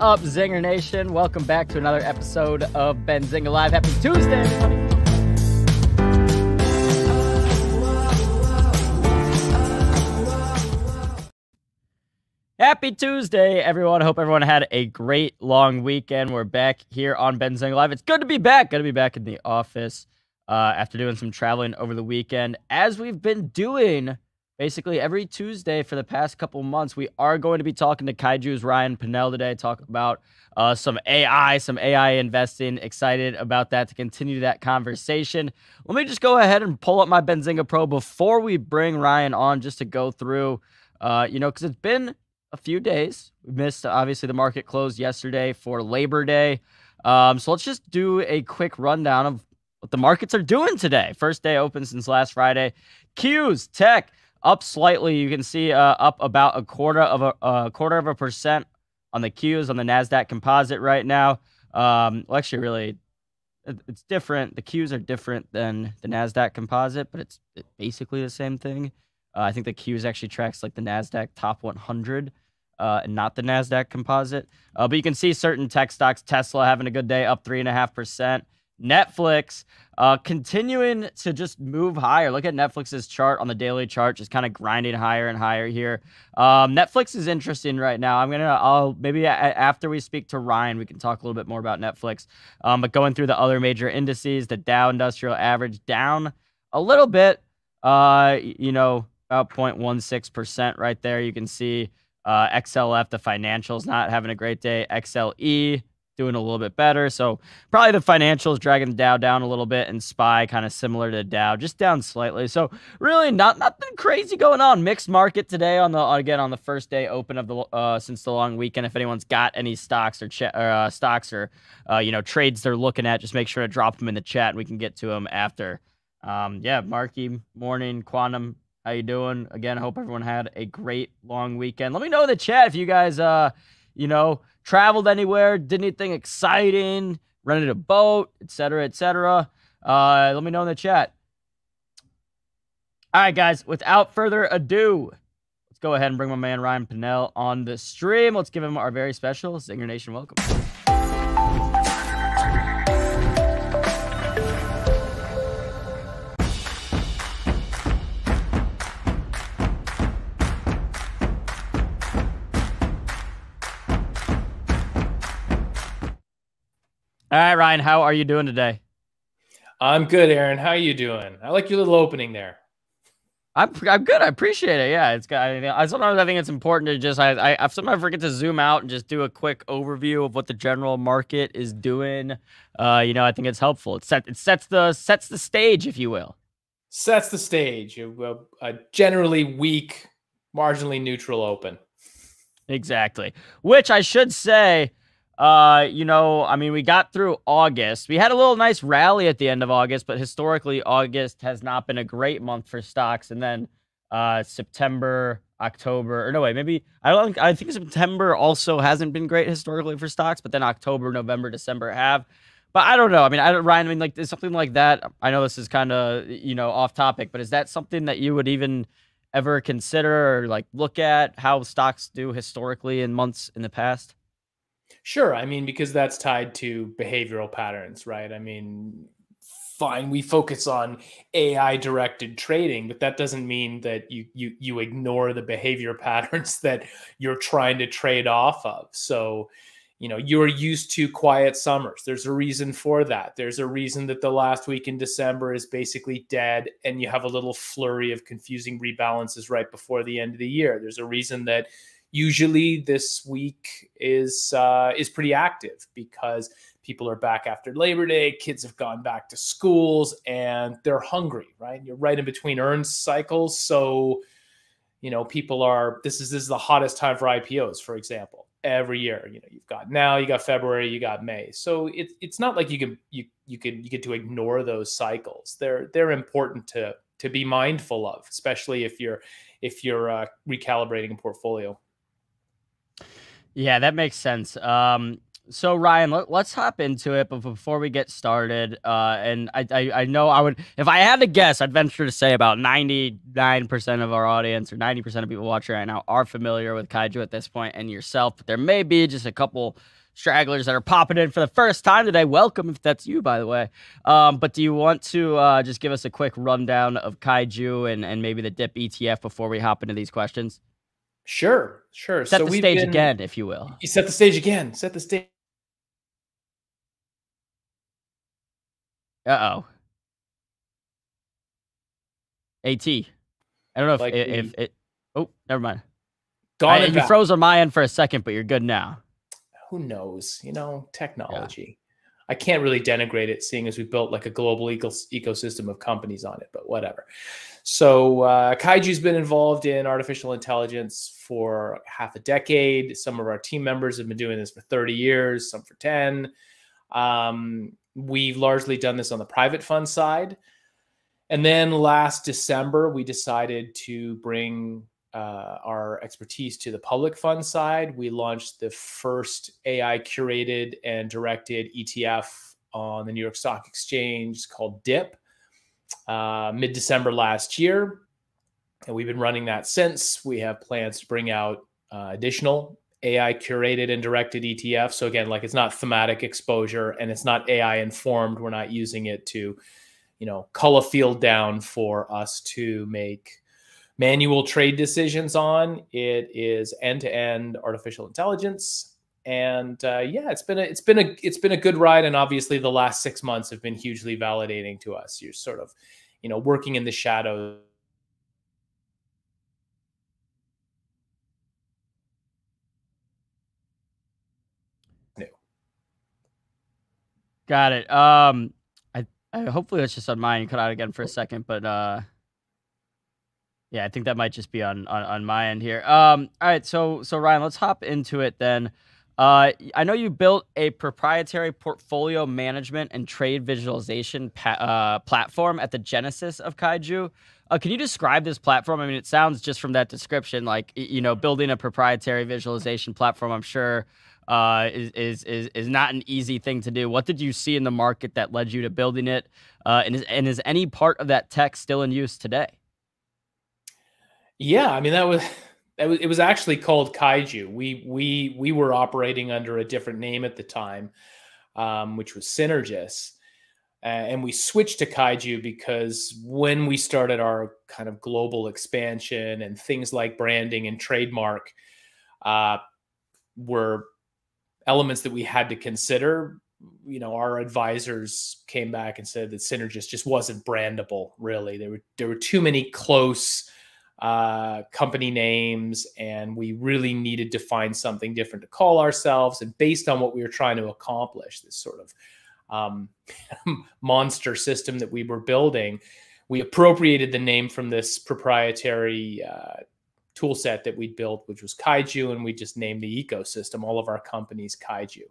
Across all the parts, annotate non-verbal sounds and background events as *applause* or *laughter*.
up, Zinger Nation? Welcome back to another episode of Benzinga Live. Happy Tuesday, everybody. Happy Tuesday, everyone. Hope everyone had a great long weekend. We're back here on Benzinga Live. It's good to be back. Good to be back in the office uh, after doing some traveling over the weekend. As we've been doing basically every Tuesday for the past couple months, we are going to be talking to Kaiju's Ryan Pannell today, talk about uh, some AI, some AI investing. Excited about that to continue that conversation. Let me just go ahead and pull up my Benzinga Pro before we bring Ryan on just to go through, uh, you know, because it's been a few days. We missed obviously the market closed yesterday for Labor Day. Um, so let's just do a quick rundown of what the markets are doing today. First day open since last Friday. Qs Tech up slightly. You can see uh, up about a quarter of a, a, quarter of a percent on the Qs on the Nasdaq Composite right now. Um, well, actually, really, it's different. The Qs are different than the Nasdaq Composite, but it's basically the same thing. Uh, I think the Qs actually tracks like the Nasdaq Top 100 uh, and not the Nasdaq Composite. Uh, but you can see certain tech stocks, Tesla having a good day, up three and a half percent. Netflix uh, continuing to just move higher. Look at Netflix's chart on the daily chart, just kind of grinding higher and higher here. Um, Netflix is interesting right now. I'm gonna, I'll maybe a- after we speak to Ryan, we can talk a little bit more about Netflix. Um, but going through the other major indices, the Dow Industrial Average down a little bit. Uh, you know, about 0.16% right there. You can see uh, XLF, the financials, not having a great day. XLE doing a little bit better. So probably the financials dragging the Dow down a little bit, and SPY kind of similar to Dow, just down slightly. So really not nothing crazy going on. Mixed market today on the again on the first day open of the uh, since the long weekend. If anyone's got any stocks or, ch- or uh, stocks or uh, you know trades they're looking at, just make sure to drop them in the chat, and we can get to them after. Um, yeah, Marky morning quantum how you doing? Again, I hope everyone had a great long weekend. Let me know in the chat if you guys, uh, you know, traveled anywhere, did anything exciting, rented a boat, etc., etc. Uh, let me know in the chat. All right, guys. Without further ado, let's go ahead and bring my man Ryan Pannell on the stream. Let's give him our very special Zinger Nation welcome. All right, Ryan, how are you doing today? I'm good, Aaron. How are you doing? I like your little opening there. I'm I'm good. I appreciate it. Yeah, it's got. I, sometimes I think it's important to just I I sometimes forget to zoom out and just do a quick overview of what the general market is doing. Uh, you know, I think it's helpful. It set it sets the sets the stage, if you will. Sets the stage. A, a generally weak, marginally neutral open. Exactly. Which I should say uh, you know, I mean, we got through August. We had a little nice rally at the end of August, but historically, August has not been a great month for stocks. And then uh, September, October, or no way, maybe I don't. I think September also hasn't been great historically for stocks, but then October, November, December have. But I don't know. I mean, I don't, Ryan. I mean, like, is something like that. I know this is kind of you know off topic, but is that something that you would even ever consider or like look at how stocks do historically in months in the past? Sure. I mean, because that's tied to behavioral patterns, right? I mean, fine, we focus on AI directed trading, but that doesn't mean that you you you ignore the behavior *laughs* patterns that you're trying to trade off of. So, you know, you're used to quiet summers. There's a reason for that. There's a reason that the last week in December is basically dead and you have a little flurry of confusing rebalances right before the end of the year. There's a reason that usually this week is uh, is pretty active because people are back after Labor Day, kids have gone back to schools, and they're hungry. Right, you're right in between earn cycles, so you know people are. This is this is the hottest time for IPOs, for example. Every year, you know, you've got now, you got February, you got May. So it's it's not like you can you you can you get to ignore those cycles. They're they're important to to be mindful of, especially if you're if you're uh, recalibrating a portfolio. Yeah, that makes sense. Um, so Ryan, let, us hop into it. But before we get started, uh, and I, I, I know I would, if I had to guess, I'd venture to say about ninety nine percent of our audience or ninety percent of people watching right now are familiar with kaiju at this point, and yourself. But there may be just a couple stragglers that are popping in for the first time today. Welcome, if that's you, by the way. Um, but do you want to uh, just give us a quick rundown of kaiju and and maybe the dip ETF before we hop into these questions? Sure, sure. Set so the stage been, again, if you will. You set the stage again. Set the stage. Uh oh. At. I don't know if like if, if it. Oh, never mind. Gone I, you back. froze on my end for a second, but you're good now. Who knows? You know, technology. I can't really denigrate it, seeing as we built like a global eco- ecosystem of companies on it. But whatever. So uh, Kaiju's been involved in artificial intelligence for half a decade. Some of our team members have been doing this for 30 years, some for 10. Um, We've largely done this on the private fund side. And then last December, we decided to bring uh, our expertise to the public fund side. We launched the first AI curated and directed ETF on the New York Stock Exchange called DIP uh, mid December last year. And we've been running that since. We have plans to bring out uh, additional AI curated and directed ETF. So again, like it's not thematic exposure and it's not AI informed. We're not using it to, you know, cull a field down for us to make manual trade decisions on. It is end to end artificial intelligence. And uh, yeah, it's been a it's been a it's been a good ride, and obviously the last six months have been hugely validating to us. You're sort of, you know, working in the shadows Got it. Um, I, I hopefully that's just on mine. Cut out again for a second, but uh, yeah, I think that might just be on on, on my end here. Um, all right, so so Ryan, let's hop into it then. Uh, I know you built a proprietary portfolio management and trade visualization pa- uh, platform at the genesis of Kaiju. Uh, can you describe this platform? I mean, it sounds just from that description like you know building a proprietary visualization platform. I'm sure uh, is, is is is not an easy thing to do. What did you see in the market that led you to building it? Uh, and is and is any part of that tech still in use today? Yeah, I mean that was that was it was actually called Kaiju. We we we were operating under a different name at the time, um, which was Synergis. Uh, and we switched to kaiju because when we started our kind of global expansion and things like branding and trademark uh, were elements that we had to consider you know our advisors came back and said that synergis just wasn't brandable really there were there were too many close uh, company names and we really needed to find something different to call ourselves and based on what we were trying to accomplish this sort of um, *laughs* monster system that we were building we appropriated the name from this proprietary uh, tool set that we built, which was Kaiju, and we just named the ecosystem, all of our companies Kaiju.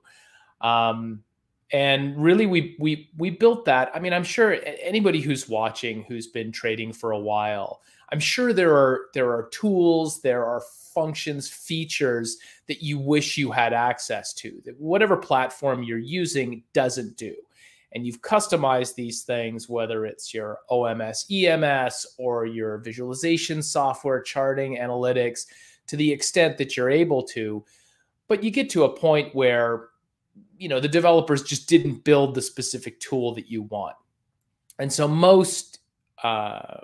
Um, and really, we we we built that. I mean, I'm sure anybody who's watching, who's been trading for a while, I'm sure there are there are tools, there are functions, features that you wish you had access to that whatever platform you're using doesn't do and you've customized these things, whether it's your OMS, EMS, or your visualization software, charting, analytics, to the extent that you're able to. But you get to a point where, you know, the developers just didn't build the specific tool that you want. And so most uh,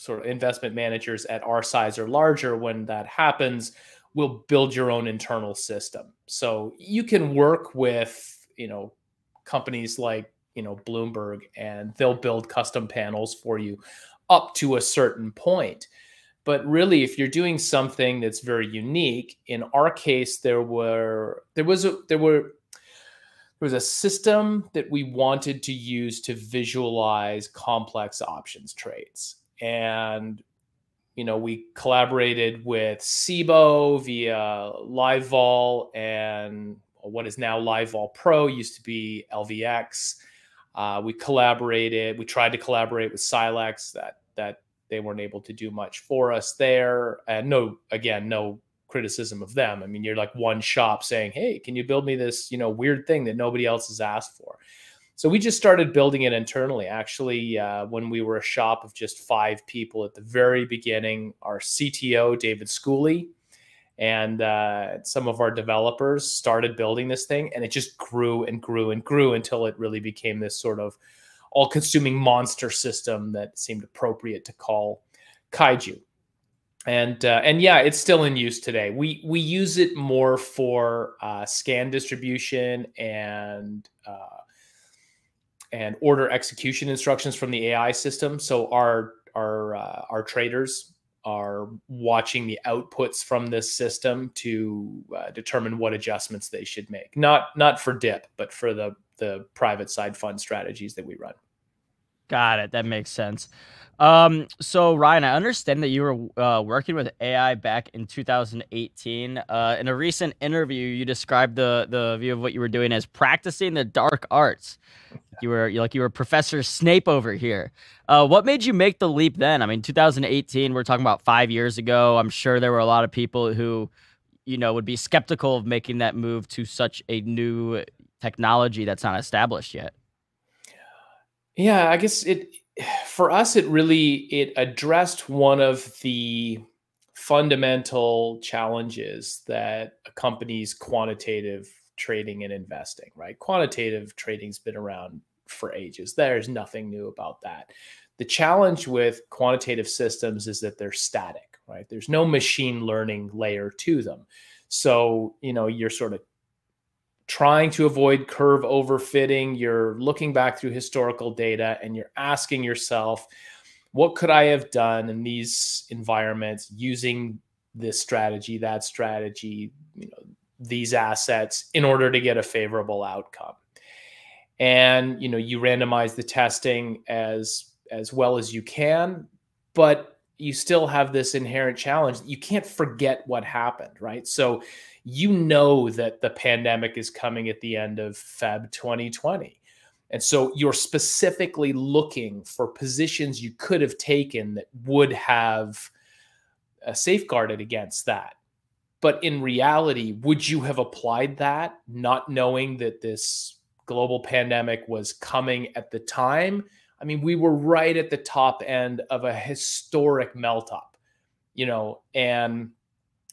sort of investment managers at our size or larger, when that happens, will build your own internal system. So you can work with, you know, companies like you know Bloomberg and they'll build custom panels for you up to a certain point. But really, if you're doing something that's very unique, in our case, there were there was a there were there was a system that we wanted to use to visualize complex options trades. And you know, we collaborated with CBOE via LiveVol and what is now LiveVol Pro used to be LVX. Uh, we collaborated. We tried to collaborate with Silexx. That that they weren't able to do much for us there. And no, again, no criticism of them. I mean, you're like one shop saying, "Hey, can you build me this, you know, weird thing that nobody else has asked for?" So we just started building it internally. Actually, uh, when we were a shop of just five people at the very beginning, our CTO David Schooley and uh, some of our developers started building this thing, and it just grew and grew and grew until it really became this sort of all-consuming monster system that seemed appropriate to call Kaiju and uh, and yeah, it's still in use today. We we use it more for uh, scan distribution and uh, and order execution instructions from the AI system. So our our uh, our traders are watching the outputs from this system to uh, determine what adjustments they should make. Not not for dip, but for the the private side fund strategies that we run. Got it. That makes sense. Um, so Ryan, I understand that you were uh, working with AI back in 2018. Uh, in a recent interview, you described the the view of what you were doing as practicing the dark arts. You were like you were Professor Snape over here. Uh, what made you make the leap then? I mean, 2018. We're talking about five years ago. I'm sure there were a lot of people who, you know, would be skeptical of making that move to such a new technology that's not established yet. Yeah, I guess it for us, it really it addressed one of the fundamental challenges that accompanies quantitative trading and investing. Right, quantitative trading's been around for ages. There's nothing new about that. The challenge with quantitative systems is that they're static. Right, there's no machine learning layer to them. So you know you're sort of trying to avoid curve overfitting. You're looking back through historical data and you're asking yourself, what could I have done in these environments using this strategy, that strategy, you know, these assets in order to get a favorable outcome? And you know, you randomize the testing as as well as you can, but you still have this inherent challenge. You can't forget what happened, right? So you know that the pandemic is coming at the end of Feb 2020. And so you're specifically looking for positions you could have taken that would have uh, safeguarded against that. But in reality, would you have applied that not knowing that this global pandemic was coming at the time? I mean, we were right at the top end of a historic melt up, you know, and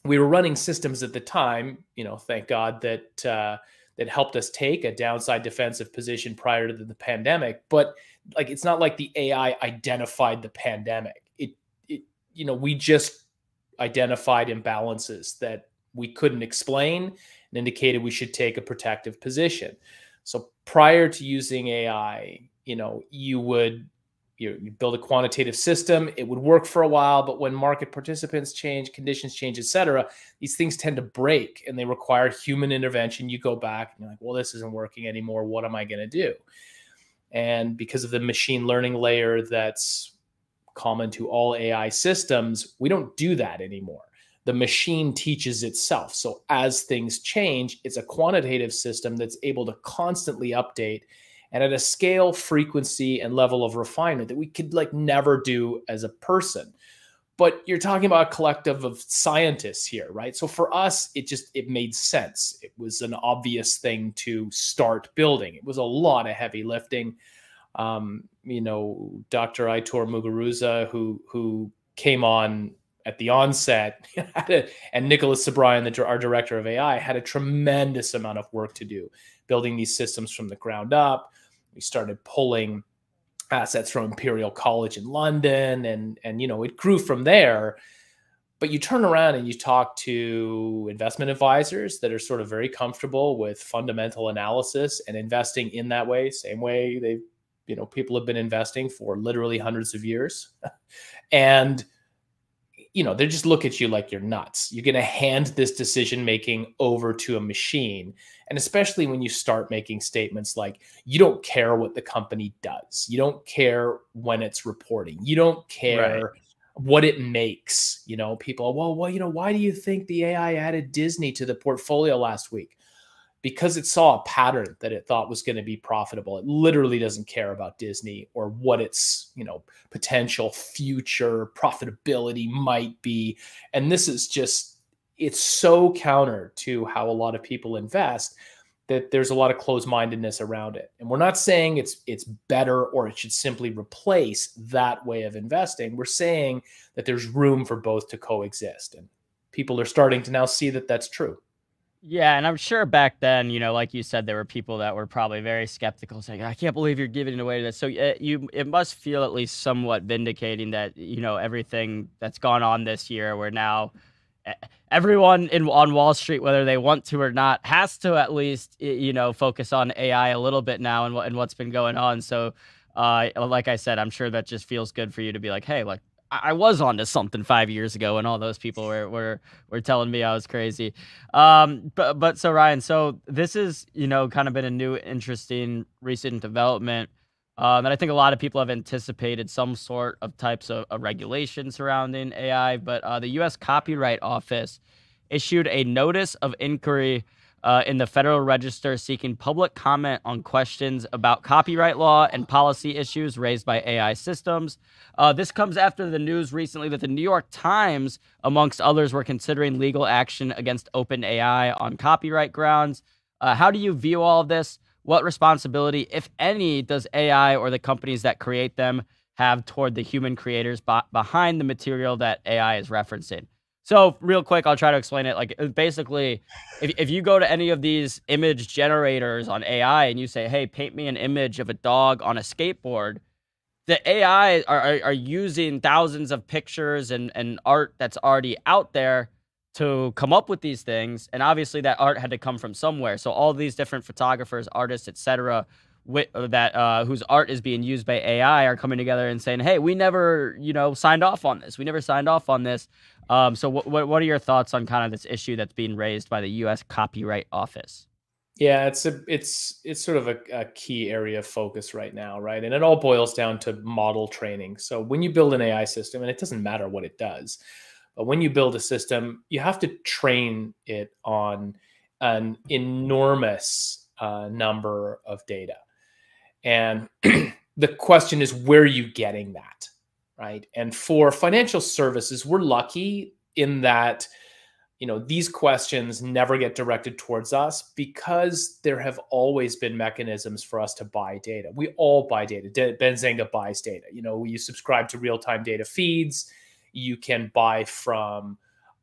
we were running systems at the time, you know, thank God that uh, that helped us take a downside defensive position prior to the, pandemic. But like, it's not like the AI identified the pandemic. It, it, you know, we just identified imbalances that we couldn't explain and indicated we should take a protective position. So prior to using AI, you know, you would you, you build a quantitative system it would work for a while but when market participants change conditions change etc these things tend to break and they require human intervention. You go back and you're like well this isn't working anymore. What am i going to do? And because of the machine learning layer that's common to all ai systems we don't do that anymore. The machine teaches itself. So as things change it's a quantitative system that's able to constantly update and at a scale, frequency, and level of refinement that we could like never do as a person. But you're talking about a collective of scientists here, right? So for us, it just it made sense. It was an obvious thing to start building. It was a lot of heavy lifting. Um, you know, Dr. Aitor Muguruza, who who came on at the onset, *laughs* and Nicholas Sobryan, the, our director of AI, had a tremendous amount of work to do building these systems from the ground up. We started pulling assets from Imperial College in London, and and you know it grew from there. But you turn around and you talk to investment advisors that are sort of very comfortable with fundamental analysis and investing in that way, same way they, you know, people have been investing for literally hundreds of years, *laughs* and you know, they just look at you like you're nuts. You're going to hand this decision making over to a machine. And especially when you start making statements like, you don't care what the company does, you don't care when it's reporting, you don't care. Right. What it makes, you know, people, well, well, you know, why do you think the AI added Disney to the portfolio last week? Because it saw a pattern that it thought was going to be profitable. It literally doesn't care about Disney or what its, you know, potential future profitability might be. And this is just it's so counter to how a lot of people invest that there's a lot of closed-mindedness around it. And we're not saying it's it's better or it should simply replace that way of investing. We're saying that there's room for both to coexist and people are starting to now see that that's true. Yeah, and I'm sure back then, you know, like you said, there were people that were probably very skeptical, saying, "I can't believe you're giving it away to this." So it, you, it must feel at least somewhat vindicating that you know everything that's gone on this year. Where now everyone in on Wall Street, whether they want to or not, has to at least you know focus on AI a little bit now and what and what's been going on. So, uh, like I said, I'm sure that just feels good for you to be like, hey, like I was onto something five years ago, and all those people were were were telling me I was crazy. Um, but but so Ryan, so this is you know kind of been a new, interesting, recent development. Um, and I think a lot of people have anticipated some sort of types of, of regulation surrounding AI. But uh, the U.S. Copyright Office issued a notice of inquiry uh, in the Federal Register seeking public comment on questions about copyright law and policy issues raised by AI systems. Uh, this comes after the news recently that the New York Times, amongst others, were considering legal action against OpenAI on copyright grounds. Uh, how do you view all of this? What responsibility, if any, does AI or the companies that create them have toward the human creators behind the material that AI is referencing? So real quick, I'll try to explain it. Like uh, basically, if, if you go to any of these image generators on AI and you say, hey, paint me an image of a dog on a skateboard, the AI are, are, are using thousands of pictures and, and art that's already out there to come up with these things. And obviously that art had to come from somewhere. So all these different photographers, artists, etc., that uh, whose art is being used by AI are coming together and saying, "Hey, we never, you know, signed off on this. We never signed off on this." Um, so, what what are your thoughts on kind of this issue that's being raised by the U.S. Copyright Office? Yeah, it's a it's it's sort of a, a, key area of focus right now, right? And it all boils down to model training. So when you build an AI system, and it doesn't matter what it does, but when you build a system, you have to train it on an enormous uh, number of data. And *clears throat* the question is, where are you getting that? right? And for financial services, we're lucky in that you know these questions never get directed towards us because there have always been mechanisms for us to buy data we all buy data benzinga buys data you know you subscribe to real-time data feeds you can buy from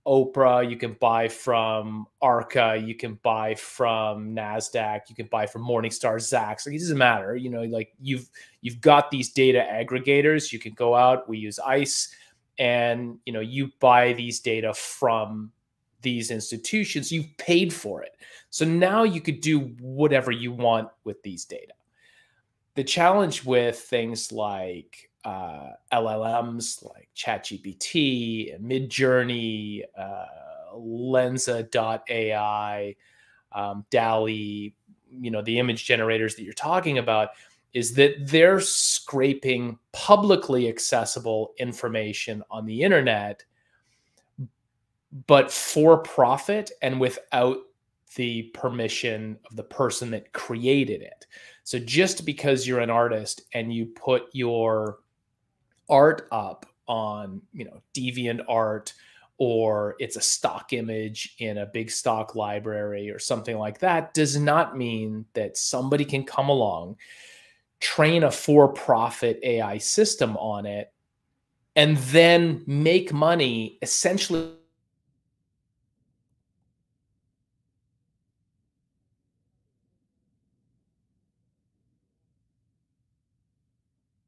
OPRA, you can buy from Arca, you can buy from Nasdaq, you can buy from Morningstar, Zacks. Like it doesn't matter. You know, like you've you've got these data aggregators. You can go out. We use ICE, and you know you buy these data from these institutions. You've paid for it, so now you could do whatever you want with these data. The challenge with things like uh, LLMs like ChatGPT, Midjourney, uh, Lensa.ai, um, DALL-E, you know, the image generators that you're talking about, is that they're scraping publicly accessible information on the internet, but for profit and without the permission of the person that created it. So just because you're an artist and you put your art up on you know DeviantArt or it's a stock image in a big stock library or something like that does not mean that somebody can come along train a for-profit ai system on it and then make money essentially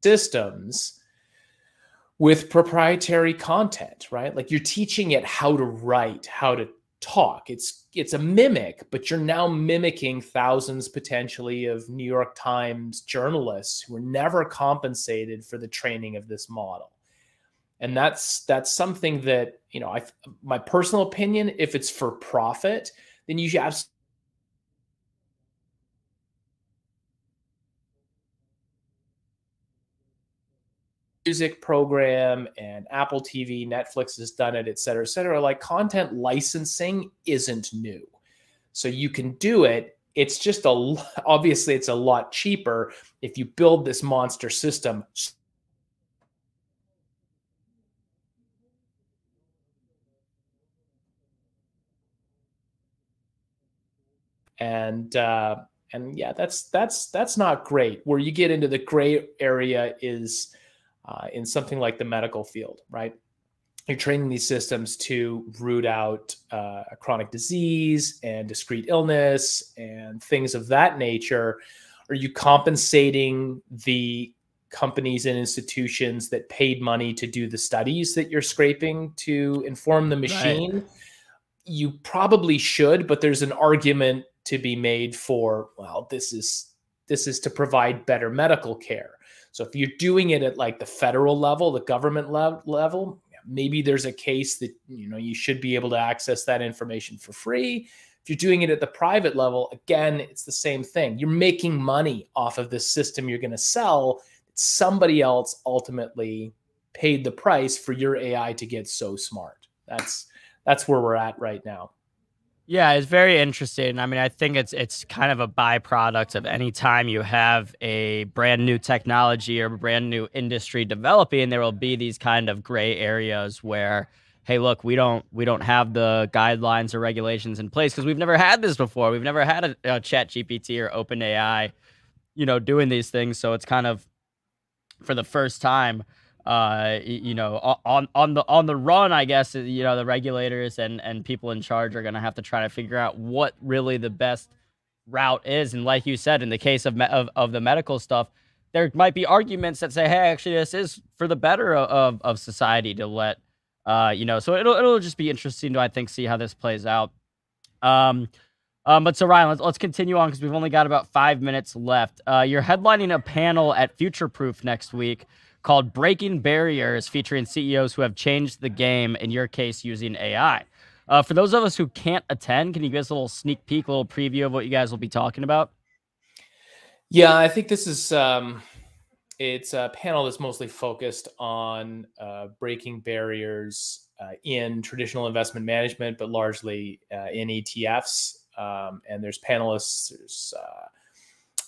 systems with proprietary content, right? Like you're teaching it how to write, how to talk. It's it's a mimic, but you're now mimicking thousands potentially of New York Times journalists who were never compensated for the training of this model. And that's that's something that, you know, I my personal opinion, if it's for profit, then you should absolutely music program and Apple TV, Netflix has done it, et cetera, et cetera. Like content licensing isn't new. So you can do it. It's just a *laughs* obviously it's a lot cheaper if you build this monster system and uh, and yeah, that's that's that's not great. Where you get into the gray area is uh, in something like the medical field, right? You're training these systems to root out uh, a chronic disease and discrete illness and things of that nature. Are you compensating the companies and institutions that paid money to do the studies that you're scraping to inform the machine? Right. You probably should, but there's an argument to be made for well this is this is to provide better medical care so if you're doing it at like the federal level the government le- level maybe there's a case that you know you should be able to access that information for free. If you're doing it at the private level again it's the same thing. You're making money off of this system you're going to sell. Somebody else ultimately paid the price for your ai to get so smart. That's that's where we're at right now yeah, it's very interesting. I mean, I think it's it's kind of a byproduct of any time you have a brand new technology or brand new industry developing, there will be these kind of gray areas where hey, look, we don't we don't have the guidelines or regulations in place because we've never had this before. We've never had a, a ChatGPT or OpenAI, you know, doing these things. So it's kind of for the first time uh, you know, on on the on the run, I guess you know the regulators and and people in charge are going to have to try to figure out what really the best route is. And like you said, in the case of of, of the medical stuff, there might be arguments that say, hey, actually, this is for the better of of society to let, uh, you know. So it'll it'll just be interesting to I think see how this plays out. Um. Um, but so Ryan, let's, let's continue on because we've only got about five minutes left. Uh, you're headlining a panel at Future Proof next week called Breaking Barriers, featuring CEOs who have changed the game, in your case, using AI. Uh, for those of us who can't attend, can you give us a little sneak peek, a little preview of what you guys will be talking about? Yeah, I think this is um, it's a panel that's mostly focused on uh, breaking barriers uh, in traditional investment management, but largely uh, in ETFs. Um, and there's panelists, there's uh,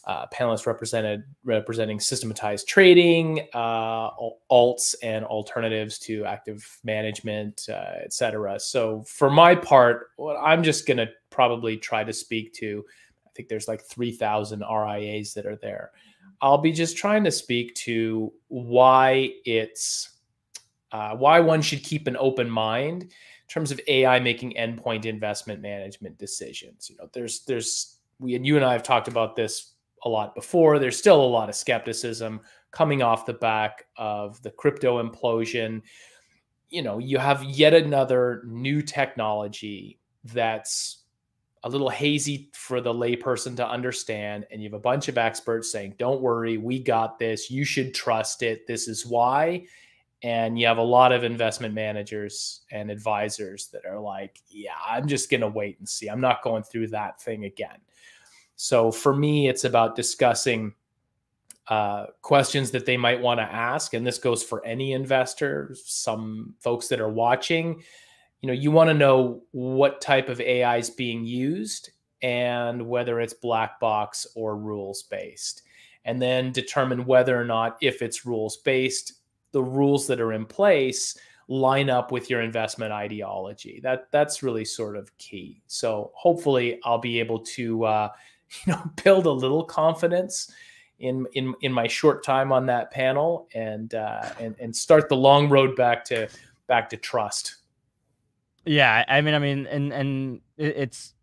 uh, panelists represented representing systematized trading, uh, alts, and alternatives to active management, uh, et cetera. So for my part, what I'm just going to probably try to speak to, I think there's like 3,000 RIAs that are there. I'll be just trying to speak to why it's uh, why one should keep an open mind in terms of AI making endpoint investment management decisions. You know, there's there's we and you and I have talked about this a lot before. There's still a lot of skepticism coming off the back of the crypto implosion. You know, you have yet another new technology that's a little hazy for the layperson to understand. And you have a bunch of experts saying, don't worry, we got this. You should trust it. This is why. And you have a lot of investment managers and advisors that are like, yeah, I'm just going to wait and see. I'm not going through that thing again. So for me, it's about discussing uh, questions that they might want to ask, and this goes for any investor. Some folks that are watching, you know, you want to know what type of AI is being used and whether it's black box or rules based, and then determine whether or not, if it's rules based, the rules that are in place line up with your investment ideology. That that's really sort of key. So hopefully, I'll be able to. Uh, *laughs* you know build a little confidence in in in my short time on that panel and uh, and and start the long road back to back to trust. Yeah, I mean, I mean, and and it's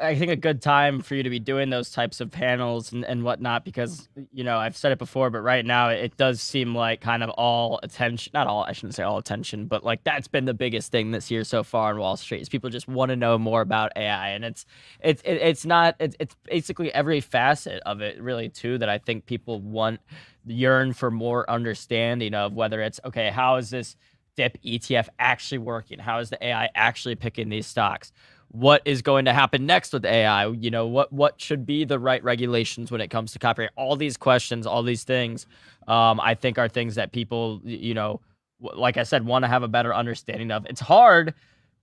I think a good time for you to be doing those types of panels and, and whatnot because you know I've said it before, but right now it does seem like kind of all attention not all I shouldn't say all attention, but like that's been the biggest thing this year so far on Wall Street is people just want to know more about AI and it's it's it, it's not it's, it's basically every facet of it really too that I think people want yearn for more understanding of whether it's okay how is this dip ETF actually working? How is the AI actually picking these stocks what is going to happen next with AI? You know, what what should be the right regulations when it comes to copyright? All these questions, all these things, um, I think are things that people, you know, like I said, want to have a better understanding of. It's hard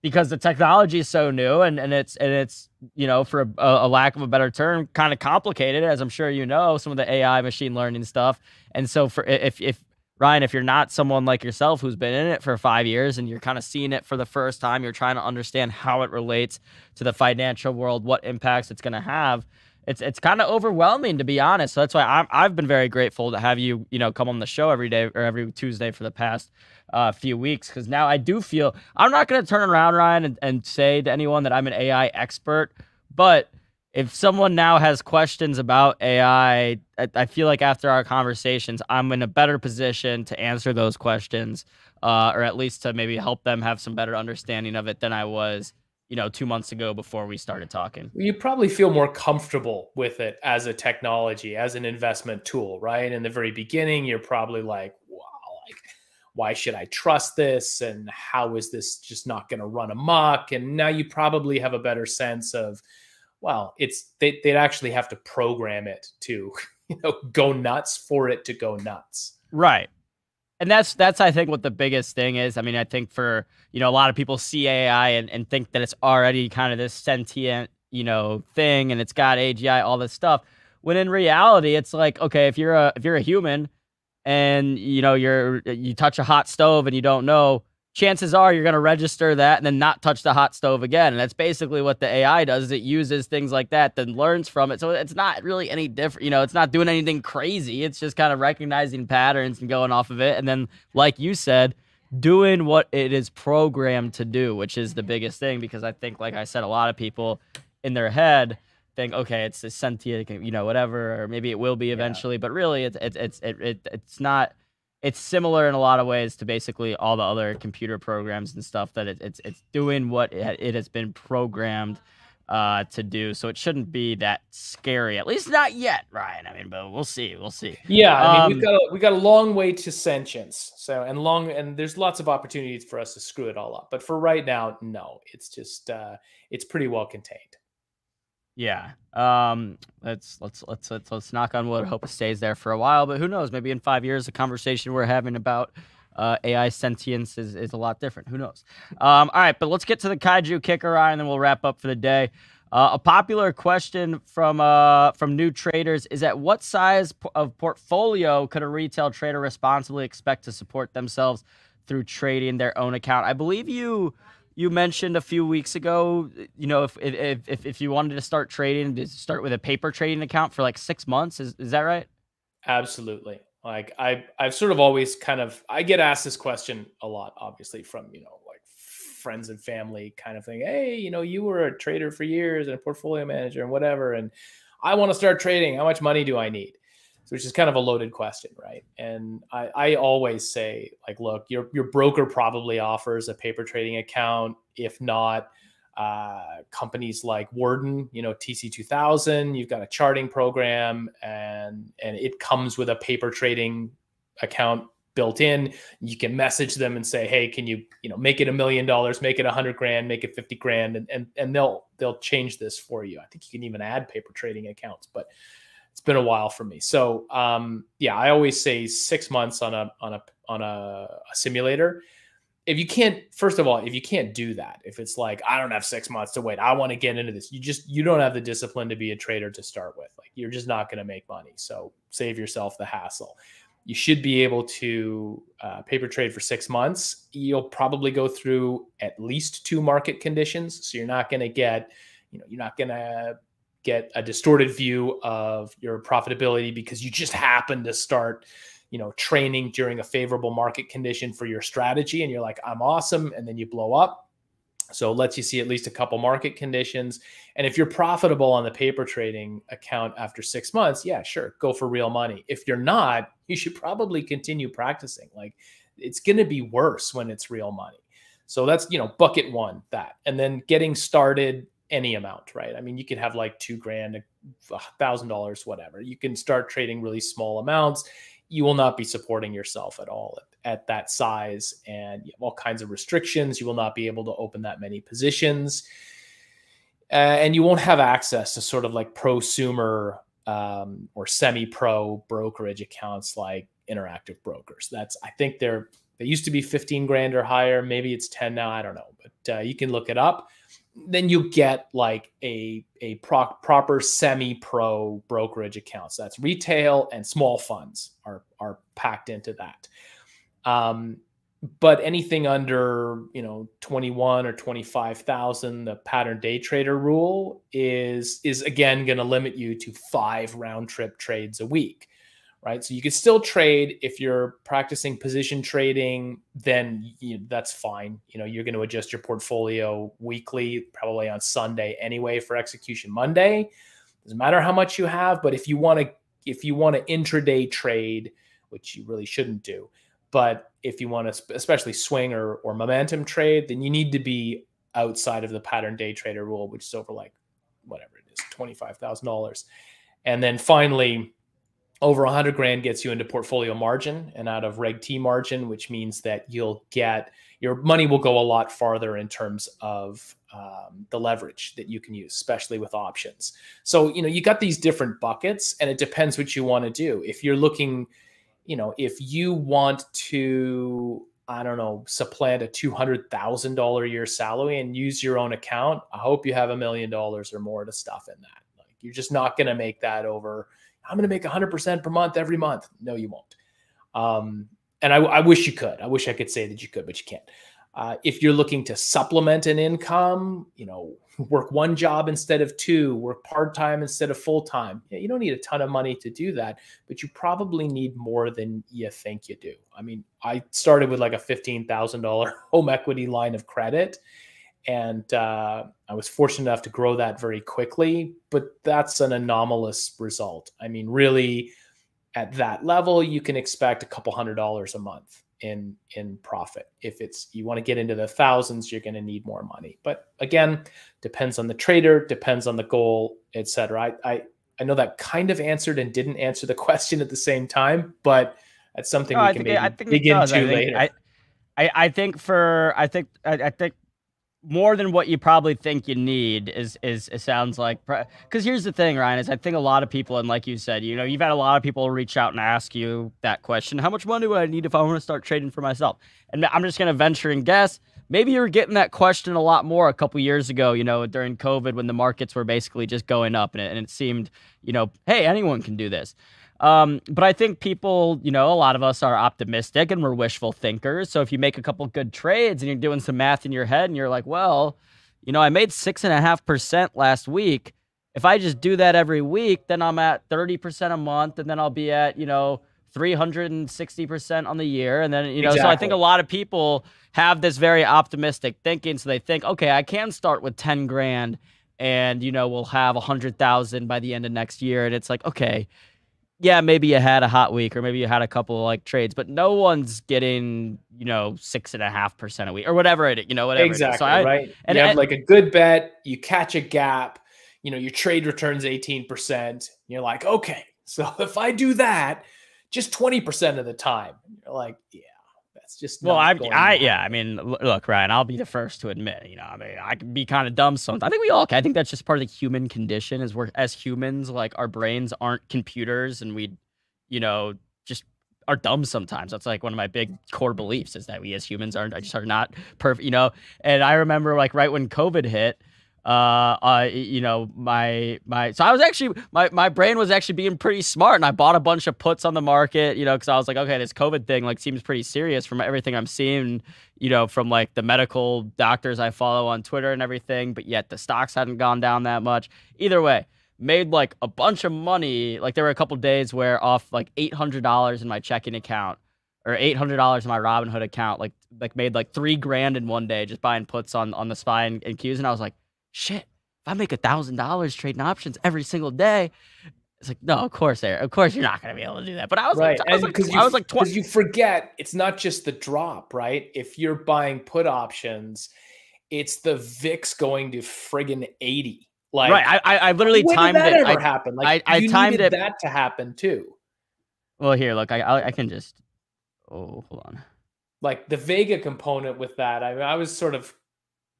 because the technology is so new and, and it's and it's you know for a, a lack of a better term kind of complicated as i'm sure you know some of the ai machine learning stuff and so for if if Ryan, if you're not someone like yourself who's been in it for five years and you're kind of seeing it for the first time, you're trying to understand how it relates to the financial world, what impacts it's going to have. It's it's kind of overwhelming to be honest. So that's why I'm, I've been very grateful to have you you know come on the show every day or every Tuesday for the past uh, few weeks because now I do feel I'm not going to turn around Ryan and, and say to anyone that I'm an AI expert, but if someone now has questions about AI, I, I, feel like after our conversations, I'm in a better position to answer those questions, uh, or at least to maybe help them have some better understanding of it than I was, you know, two months ago before we started talking. You probably feel more comfortable with it as a technology, as an investment tool, right? In the very beginning, you're probably like, wow, like, why should I trust this? And how is this just not going to run amok? And now you probably have a better sense of, well, it's they, they'd actually have to program it to *laughs* you know go nuts for it to go nuts. Right. And that's that's I think what the biggest thing is. I mean, I think for you know a lot of people see AI and, and think that it's already kind of this sentient you know thing and it's got AGI all this stuff. When in reality, it's like okay, if you're a if you're a human and you know you're you touch a hot stove and you don't know chances are you're going to register that and then not touch the hot stove again. And that's basically what the AI does. Is it uses things like that, then learns from it. So it's not really any different. You know, it's not doing anything crazy. It's just kind of recognizing patterns and going off of it. And then, like you said, doing what it is programmed to do, which is the biggest thing. Because I think, like I said, a lot of people in their head think, okay, it's a sentient, you know, whatever, or maybe it will be eventually. Yeah. But really, it's it's it's it, it, it's not it's similar in a lot of ways to basically all the other computer programs and stuff that it, it's it's doing what it, it has been programmed uh, to do. So it shouldn't be that scary, at least not yet, Ryan. I mean, but we'll see, we'll see. Yeah, I mean, we've um, got a, we got a long way to sentience. So and long and there's lots of opportunities for us to screw it all up. But for right now, no, it's just uh, it's pretty well contained. Yeah. Um, let's, let's let's let's let's knock on wood. Hope it stays there for a while. But who knows? Maybe in five years, the conversation we're having about uh, AI sentience is, is a lot different. Who knows? Um, all right, but let's get to the kaiju kicker, eye, and then we'll wrap up for the day. Uh, a popular question from uh, from new traders is at what size of portfolio could a retail trader responsibly expect to support themselves through trading their own account? I believe you you mentioned a few weeks ago, you know, if if if, if you wanted to start trading, to start with a paper trading account for like six months. Is is that right? Absolutely. Like I I've sort of always kind of I get asked this question a lot, obviously from you know like friends and family kind of thing. Hey, you know, you were a trader for years and a portfolio manager and whatever, and I want to start trading. How much money do I need? Which is kind of a loaded question, right? And I, I always say, like, look, your your broker probably offers a paper trading account. If not, uh, companies like Worden, you know, TC two thousand, you've got a charting program, and and it comes with a paper trading account built in. You can message them and say, hey, can you you know make it a million dollars, make it a hundred grand, make it fifty grand, and and and they'll they'll change this for you. I think you can even add paper trading accounts, but it's been a while for me. So um, yeah, I always say six months on a on a on a, a, simulator. If you can't, first of all, if you can't do that, if it's like I don't have six months to wait, I want to get into this. You just you don't have the discipline to be a trader to start with. Like you're just not going to make money. So save yourself the hassle. You should be able to uh, paper trade for six months. You'll probably go through at least two market conditions. So you're not going to get, you know, you're not going to get a distorted view of your profitability because you just happen to start you know training during a favorable market condition for your strategy and you're like i'm awesome and then you blow up. So it lets you see at least a couple market conditions. And if you're profitable on the paper trading account after six months yeah sure go for real money. If you're not you should probably continue practicing. Like it's going to be worse when it's real money. So that's you know bucket one that. And then getting started any amount, right? I mean, you could have like two grand, a thousand dollars, whatever. You can start trading really small amounts. You will not be supporting yourself at all at, at that size, and you have all kinds of restrictions. You will not be able to open that many positions, uh, and you won't have access to sort of like prosumer um, or semi-pro brokerage accounts like Interactive Brokers. That's I think they're they used to be 15 grand or higher. Maybe it's 10 now. I don't know, but uh, you can look it up then you get like a a pro- proper semi pro brokerage accounts. That's retail and small funds are are packed into that. Um, but anything under you know 21 or 25,000 the pattern day trader rule is is again going to limit you to 5 round trip trades a week right? So you can still trade. If you're practicing position trading then you, that's fine. You know you're going to adjust your portfolio weekly probably on Sunday anyway for execution Monday. Doesn't matter how much you have but if you want to if you want to intraday trade which you really shouldn't do but if you want to especially swing or, or momentum trade, then you need to be outside of the pattern day trader rule, which is over like whatever it is, $25,000. And then finally, over 100 grand gets you into portfolio margin and out of reg T margin, which means that you'll get your money will go a lot farther in terms of um, the leverage that you can use, especially with options. So, you know, you got these different buckets and it depends what you want to do. If you're looking, you know, if you want to, I don't know, supplant a $200,000 a year salary and use your own account, I hope you have a million dollars or more to stuff in that. Like you're just not going to make that over. I'm going to make 100% per month every month. No, you won't. Um, and I, I, wish you could. I wish I could say that you could, but you can't. Uh, if you're looking to supplement an income, you know, *laughs* work one job instead of two, work part time instead of full time. Yeah, you don't need a ton of money to do that, but you probably need more than you think you do. I mean, I started with like a $15,000 *laughs* home equity line of credit, and uh, I was fortunate enough to grow that very quickly, but that's an anomalous result. I mean, really, at that level, you can expect a couple hundred dollars a month in in profit. If it's you want to get into the thousands, you're going to need more money. But again, depends on the trader, depends on the goal, etc. I, I I know that kind of answered and didn't answer the *laughs* question at the same time, but that's something no, we can maybe it, I think dig into I think, later. I, I, I think for I think I, I think more than what you probably think you need is is it sounds like because here's the thing ryan is i think a lot of people and like you said you know you've had a lot of people reach out and ask you that question how much money would i need if i want to start trading for myself? And i'm just going to venture and guess maybe you were getting that question a lot more a couple years ago you know during covid when the markets were basically just going up and it, and it seemed you know hey anyone can do this um, but I think people, you know, a lot of us are optimistic and we're wishful thinkers. So if you make a couple good trades and you're doing some math in your head and you're like, well, you know, I made six and a half percent last week. If I just do that every week, then I'm at 30% a month and then I'll be at, you know, 360% on the year. And then, you know, exactly. so I think a lot of people have this very optimistic thinking. So they think, okay, I can start with 10 grand and, you know, we'll have a hundred thousand by the end of next year. And it's like, okay, yeah, maybe you had a hot week or maybe you had a couple of like trades, but no one's getting, you know, six and a half percent a week or whatever it, you know, whatever. Exactly. So I, right. And you have and, like a good bet, you catch a gap, you know, your trade returns 18%. You're like, okay, so *laughs* if I do that just 20% of the time, you're like, yeah, that's just well, I, I, yeah, I mean, look, Ryan, I'll be the first to admit, you know, I mean, I can be kind of dumb sometimes. I think we all can. I think that's just part of the human condition. Is we're as humans, like our brains aren't computers, and we, you know, just are dumb sometimes. That's like one of my big core beliefs is that we as humans aren't I just are not perfect, you know. And I remember like right when COVID hit, uh, you know, my my. So I was actually my my brain was actually being pretty smart, and I bought a bunch of puts on the market, you know, because I was like, okay, this COVID thing like seems pretty serious from everything I'm seeing, you know, from like the medical doctors I follow on Twitter and everything. But yet the stocks hadn't gone down that much. Either way, made like a bunch of money. Like there were a couple days where off like eight hundred dollars in my checking account or eight hundred dollars in my Robinhood account, like like made like three grand in one day just buying puts on on the SPY and, and Qs, and I was like shit, if I make a thousand dollars trading options every single day, it's like, no, of course, there, of course, you're not going to be able to do that. But I was right. like, I was like, you, I was like, because you forget, it's not just the drop, right? If you're buying put options, it's the VIX going to friggin' eighty. Like, right? I, I, literally timed that it. Ever I, happen? Like, I, I timed it that to happen too. Well, here, look, I, I, I can just. Oh, hold on. Like the Vega component with that, I, I was sort of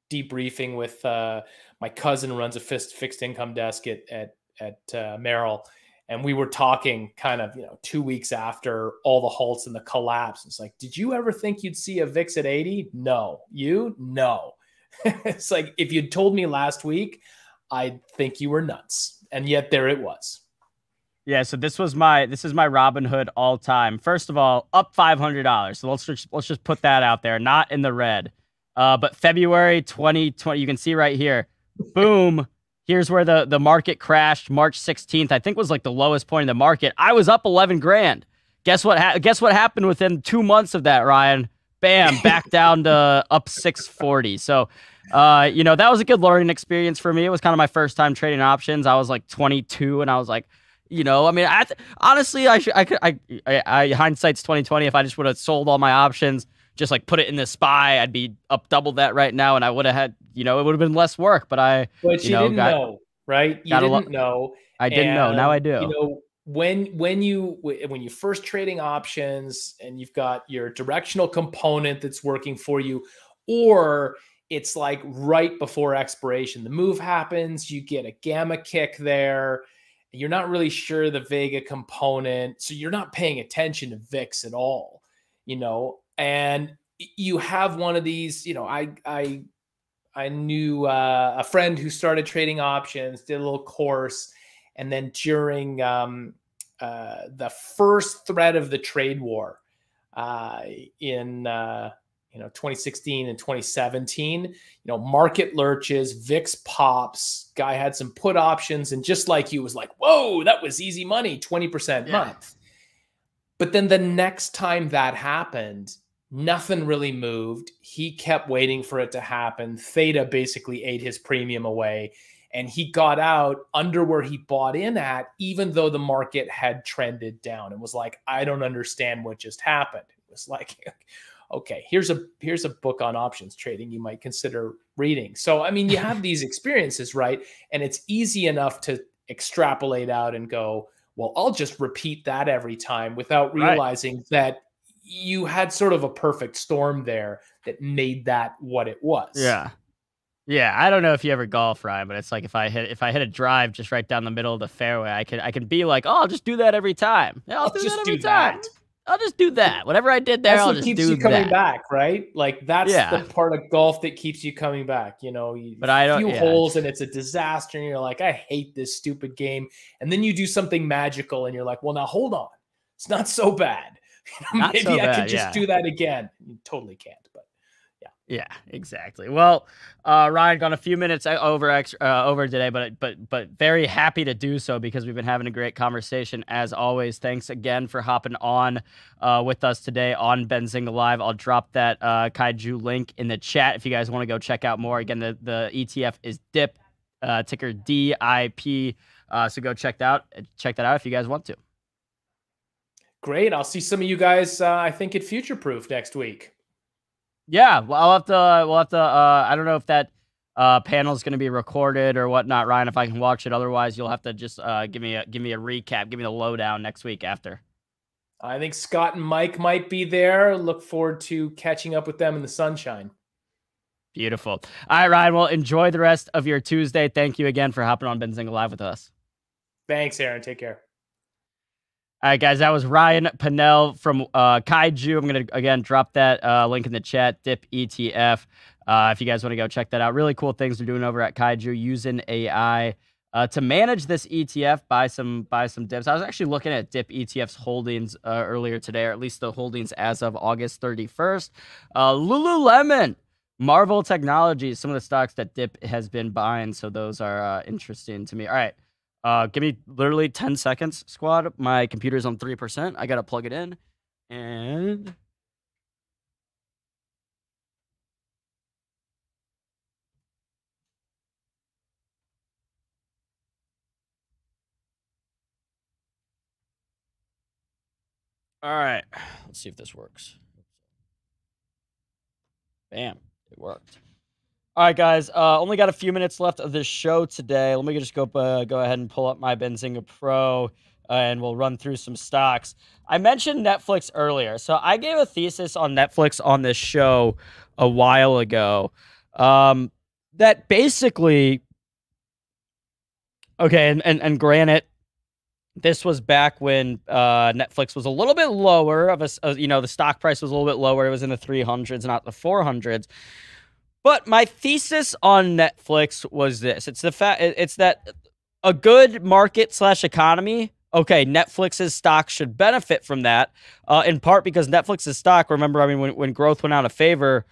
debriefing with uh, my cousin runs a fixed fixed income desk at at at uh, Merrill, and we were talking kind of you know two weeks after all the halts and the collapse. It's like, did you ever think you'd see a VIX at eighty? No, you no. *laughs* it's like if you'd told me last week, I'd think you were nuts, and yet there it was. Yeah, so this was my this is my Robinhood all time. First of all, up five hundred dollars. So let's just let's just put that out there. Not in the red. Uh, but February 2020, you can see right here. Boom. Here's where the the market crashed. March 16th, I think was like the lowest point in the market. I was up 11 grand. Guess what? Ha- guess what happened within two months of that, Ryan? Bam, *laughs* back down to up 640. So, uh, you know, that was a good learning experience for me. It was kind of my first time trading options. I was like 22, and I was like, you know, I mean, I th- honestly, I should, I could, I, I, I hindsight's twenty twenty. If I just would have sold all my options, just like put it in the spy, I'd be up double that right now, and I would have had, you know, it would have been less work. But I, but you, you know, didn't got, know, right? You didn't lo- know. I didn't and, know. Now I do. You know, when when you when you first trading options and you've got your directional component that's working for you, or it's like right before expiration, the move happens, you get a gamma kick there you're not really sure the Vega component, so you're not paying attention to VIX at all, you know. And you have one of these, you know, I I I knew uh, a friend who started trading options, did a little course, and then during um, uh, the first threat of the trade war uh, in uh, you know 2016 and 2017 you know market lurches vix pops guy had some put options and just like you was like whoa that was easy money 20% yeah. month but then the next time that happened nothing really moved he kept waiting for it to happen theta basically ate his premium away and he got out under where he bought in at even though the market had trended down It was like i don't understand what just happened it was like *laughs* okay, here's a here's a book on options trading you might consider reading. So I mean, you *laughs* have these experiences, right? And it's easy enough to extrapolate out and go, well, I'll just repeat that every time without realizing right. that you had sort of a perfect storm there that made that what it was. Yeah. Yeah, I don't know if you ever golf, Ryan, but it's like if I hit if I hit a drive just right down the middle of the fairway, I could I can be like, oh, I'll just do that every time. Yeah, I'll, I'll do that every time. That. I'll just do that. Whatever I did there, that's I'll just keeps do you coming that. back, right? Like that's yeah. the part of golf that keeps you coming back. You know, you but I don't, few yeah. holes and it's a disaster, and you're like, I hate this stupid game. And then you do something magical, and you're like, well, now hold on, it's not so bad. *laughs* Maybe so I bad, could just yeah. do that again. You totally can't, but yeah, Yeah, exactly. Well, uh, Ryan, gone a few minutes uh, over uh, over today, but but but very happy to do so because we've been having a great conversation as always. Thanks again for hopping on uh, with us today on Benzinga Live. I'll drop that uh, Kaiju link in the chat if you guys want to go check out more. Again, the the ETF is DIP, uh, ticker DIP. so go check that out. Check that out if you guys want to. Great. I'll see some of you guys. I think at Future Proof next week. Yeah, well, I'll have to. Uh, we'll have to. Uh, I don't know if that uh, panel is going to be recorded or whatnot, Ryan. If I can watch it, otherwise you'll have to just uh, give me a give me a recap, give me the lowdown next week after. I think Scott and Mike might be there. Look forward to catching up with them in the sunshine. Beautiful. All right, Ryan. Well, enjoy the rest of your Tuesday. Thank you again for hopping on Benzinga Live with us. Thanks, Aaron. Take care. All right, guys, that was Ryan Pannell from uh, Kaiju. I'm going to, again, drop that uh, link in the chat, DIP ETF. Uh, if you guys want to go check that out, really cool things they're doing over at Kaiju using AI uh, to manage this ETF. Buy some, buy some dips. I was actually looking at DIP ETF's holdings uh, earlier today, or at least the holdings as of August 31st. Uh, Lululemon, Marvell Technologies, some of the stocks that DIP has been buying. So those are interesting to me. All right. Uh, give me literally 10 seconds, squad. My computer's on 3%. I got to plug it in. And. All right. Let's see if this works. Bam. It worked. All right, guys. Uh, only got a few minutes left of this show today. Let me just go uh, go ahead and pull up my Benzinga Pro, uh, and we'll run through some stocks. I mentioned Netflix earlier, so I gave a thesis on Netflix on this show a while ago. Um, that basically, okay, and and, and granted, this was back when uh, Netflix was a little bit lower of a, uh, you know, the stock price was a little bit lower. It was in the 300s, not the 400s. But my thesis on Netflix was this: it's the fact it's that a good market slash economy okay, Netflix's stock should benefit from that, uh, in part because Netflix's stock. Remember, I mean, when when growth went out of favor,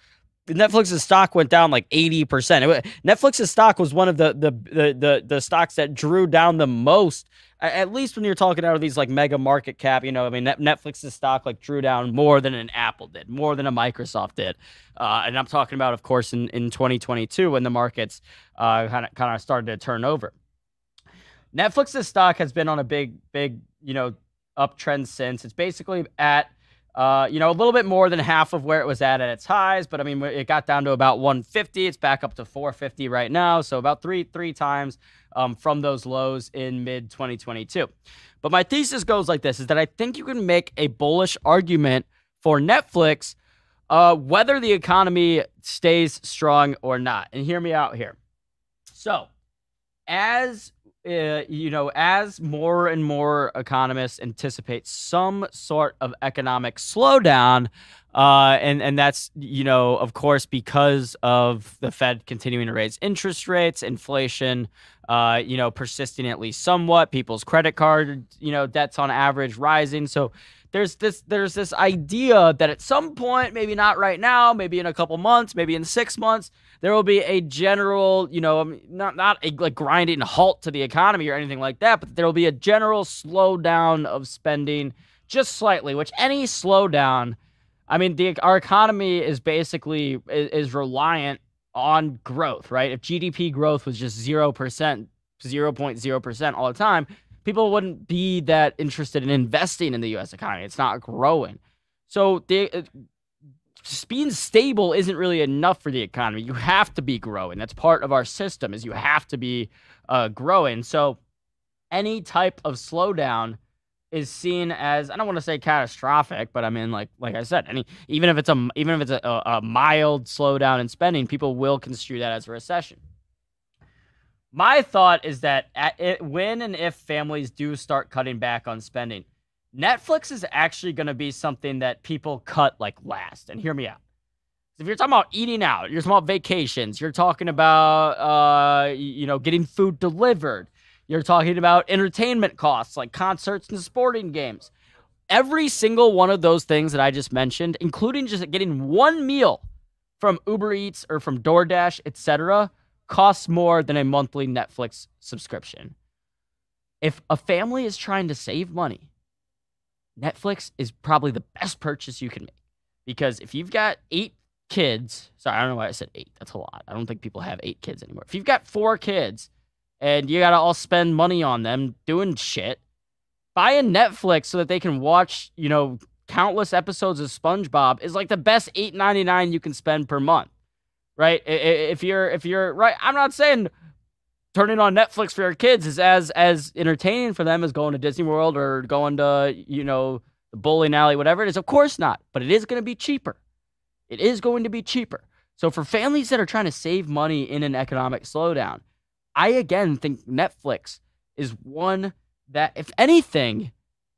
Netflix's stock went down like 80%. Netflix's stock was one of the, the the the the, stocks that drew down the most. At least when you're talking out of these like mega market cap, you know, I mean, Netflix's stock like drew down more than an Apple did, more than a Microsoft did. Uh, and I'm talking about, of course, in, in 2022 when the markets kind of kind of started to turn over. Netflix's stock has been on a big, big, you know, uptrend since. It's basically at uh, you know, a little bit more than half of where it was at at its highs, but I mean, it got down to about 150. It's back up to 450 right now, so about three three times um, from those lows in mid 2022. But my thesis goes like this: is that I think you can make a bullish argument for Netflix, uh, whether the economy stays strong or not. And hear me out here. So, as uh, you know, as more and more economists anticipate some sort of economic slowdown, uh, and and that's you know, of course, because of the Fed continuing to raise interest rates, inflation, uh, you know, persisting at least somewhat, people's credit card, you know, debts on average rising. So there's this there's this idea that at some point, maybe not right now, maybe in a couple months, maybe in six months, there will be a general, you know, um, not not a like grinding halt to the economy or anything like that, but there will be a general slowdown of spending just slightly. Which any slowdown, I mean, the our economy is basically is, is reliant on growth, right? If GDP growth was just zero percent, zero point zero percent all the time people wouldn't be that interested in investing in the U.S. economy. It's not growing. So the, being stable isn't really enough for the economy. You have to be growing. That's part of our system. Is you have to be uh, growing. So any type of slowdown is seen as I don't want to say catastrophic, but I mean like like I said, any even if it's a even if it's a, a mild slowdown in spending, people will construe that as a recession. My thought is that it, when and if families do start cutting back on spending, Netflix is actually going to be something that people cut like last. And hear me out. If you're talking about eating out, you're talking about vacations, you're talking about uh, you know getting food delivered, you're talking about entertainment costs like concerts and sporting games. Every single one of those things that I just mentioned, including just getting one meal from Uber Eats or from DoorDash, etc., costs more than a monthly Netflix subscription. If a family is trying to save money, Netflix is probably the best purchase you can make. Because if you've got eight kids, sorry, I don't know why I said eight. That's a lot. I don't think people have eight kids anymore. If you've got four kids and you got to all spend money on them doing shit, buy a Netflix so that they can watch, you know, countless episodes of SpongeBob is like the best eight ninety nine you can spend per month right? If you're if you're right, I'm not saying turning on Netflix for your kids is as as entertaining for them as going to Disney World or going to you know the bowling alley, whatever it is. Of course not, but it is going to be cheaper. It is going to be cheaper. So for families that are trying to save money in an economic slowdown, I again think Netflix is one that, if anything,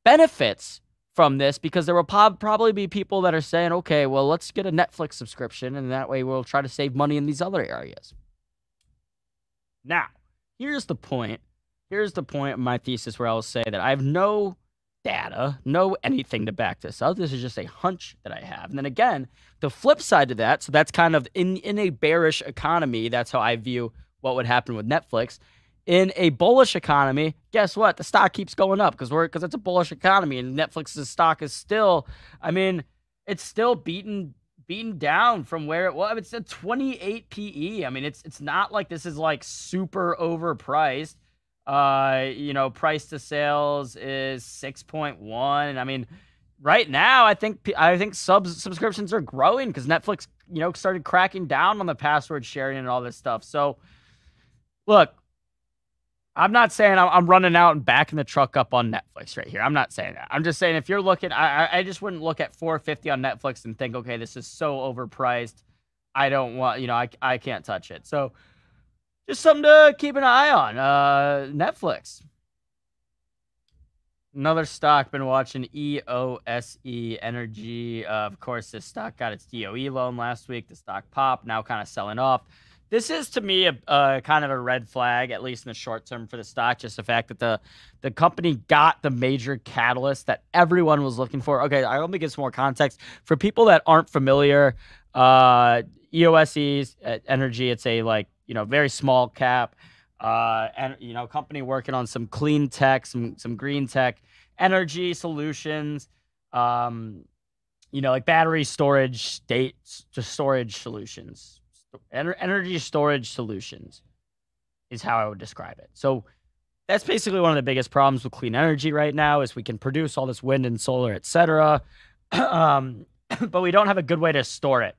benefits from this because there will probably be people that are saying, okay, well, let's get a Netflix subscription and that way we'll try to save money in these other areas. Now, here's the point. Here's the point of my thesis where I'll say that I have no data, no anything to back this up. This is just a hunch that I have. And then again, the flip side to that, so that's kind of in, in a bearish economy, that's how I view what would happen with Netflix in a bullish economy, guess what? The stock keeps going up because we're because it's a bullish economy, and Netflix's stock is still, I mean, it's still beaten beaten down from where it was. It's a 28 PE. I mean, it's it's not like this is like super overpriced. Uh, you know, price to sales is 6.1. I mean, right now, I think I think subs subscriptions are growing because Netflix, you know, started cracking down on the password sharing and all this stuff. So, look, I'm not saying I'm, running out and backing the truck up on Netflix right here. I'm not saying that. I'm just saying if you're looking, I, I just wouldn't look at 450 on Netflix and think, okay, this is so overpriced. I don't want, you know, I, I can't touch it. So just something to keep an eye on. Uh, Netflix. Another stock been watching EOSE Energy. Uh, of course, this stock got its DOE loan last week. The stock popped, now kind of selling off. This is to me a, a, kind of a red flag, at least in the short term for the stock. Just the fact that the the company got the major catalyst that everyone was looking for. Okay, I let me give some more context for people that aren't familiar. Uh, EOSE's uh, Energy, it's a like you know very small cap, uh, and you know company working on some clean tech, some some green tech, energy solutions. Um, you know, like battery storage, state storage solutions, energy storage solutions is how I would describe it. So that's basically one of the biggest problems with clean energy right now is we can produce all this wind and solar, etc. *clears throat* um, *clears throat* but we don't have a good way to store it.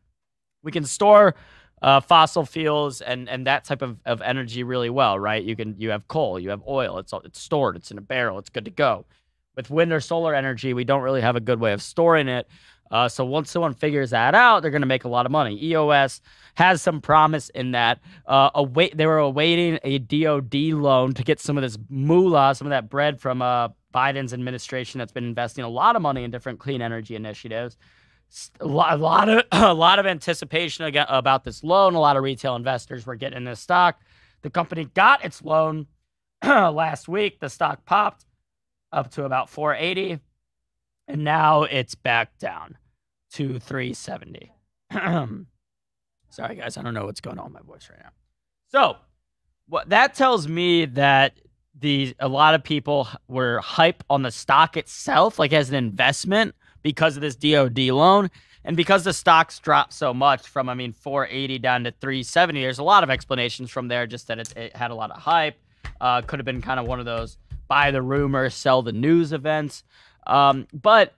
We can store uh, fossil fuels and and that type of, of energy really well, right? You can you have coal, you have oil, it's it's stored, it's in a barrel, it's good to go. With wind or solar energy, we don't really have a good way of storing it. Uh, so once someone figures that out, they're going to make a lot of money. EOS has some promise in that. Uh, await, they were awaiting a DoD loan to get some of this moolah, some of that bread from uh, Biden's administration that's been investing a lot of money in different clean energy initiatives. A lot, a lot of *clears throat* a lot of anticipation about this loan. A lot of retail investors were getting in this stock. The company got its loan *clears throat* last week. The stock popped up to about 480, and now it's back down to 370. *clears throat* Sorry, guys. I don't know what's going on with my voice right now. So, what that tells me that the a lot of people were hype on the stock itself, like as an investment, because of this DoD loan, and because the stocks dropped so much from, I mean, 480 down to 370. There's a lot of explanations from there, just that it, it had a lot of hype. Uh, could have been kind of one of those buy the rumor, sell the news events. Um, but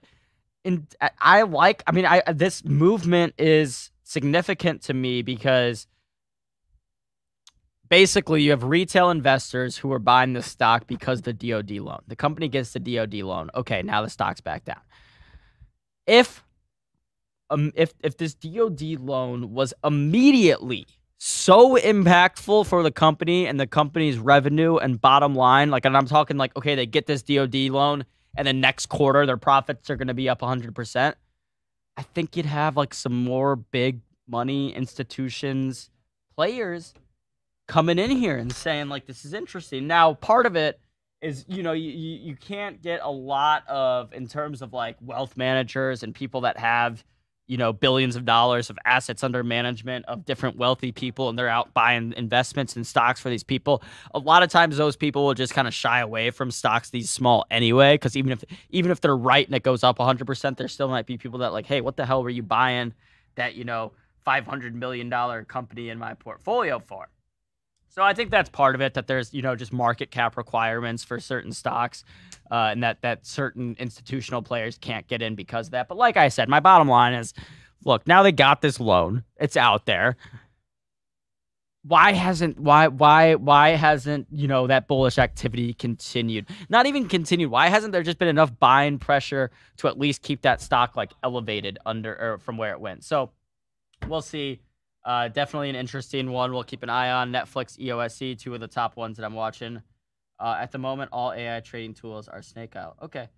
in I like I mean I this movement is significant to me because basically you have retail investors who are buying the stock because the DoD loan. The company gets the DoD loan. Okay, now the stock's back down. If um if if this DoD loan was immediately so impactful for the company and the company's revenue and bottom line, like and I'm talking like okay, they get this DoD loan and then next quarter their profits are going to be up 100%, I think you'd have like some more big money institutions, players coming in here and saying like this is interesting. Now, part of it is you know you you can't get a lot of in terms of like wealth managers and people that have you know billions of dollars of assets under management of mm. different wealthy people and they're out buying investments and stocks for these people. A lot of times those people will just kind of shy away from stocks these small anyway because even if even if they're right and it goes up 100% there still might be people that like hey what the hell were you buying that you know 500 million dollar company in my portfolio for so I think that's part of it that there's you know just market cap requirements for certain stocks, uh, and that that certain institutional players can't get in because of that. But like I said, my bottom line is, look, now they got this loan, it's out there. Why hasn't why why why hasn't you know that bullish activity continued? Not even continued. Why hasn't there just been enough buying pressure to at least keep that stock like elevated under or from where it went? So we'll see. Uh, definitely an interesting one. We'll keep an eye on Netflix, EOSE, two of the top ones that I'm watching. Uh, at the moment, all AI trading tools are snake out. Okay.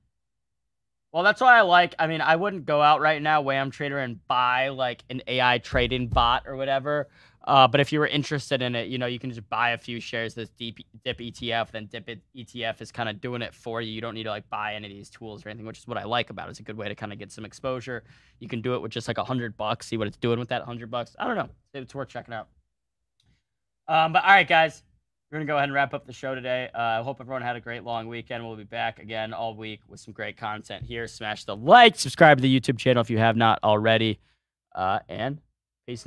Well, that's why I like. I mean, I wouldn't go out right now, Wham Trader, and buy like an AI trading bot or whatever. Uh, but if you were interested in it, you know, you can just buy a few shares this DIP, dip ETF. Then dip it, ETF is kind of doing it for you. You don't need to like buy any of these tools or anything, which is what I like about it. It's a good way to kind of get some exposure. You can do it with just like a hundred bucks. See what it's doing with that hundred bucks. I don't know. It's worth checking out. Um, but all right, guys, we're gonna go ahead and wrap up the show today. Uh, I hope everyone had a great long weekend. We'll be back again all week with some great content here. Smash the like, subscribe to the YouTube channel if you have not already, uh, and peace and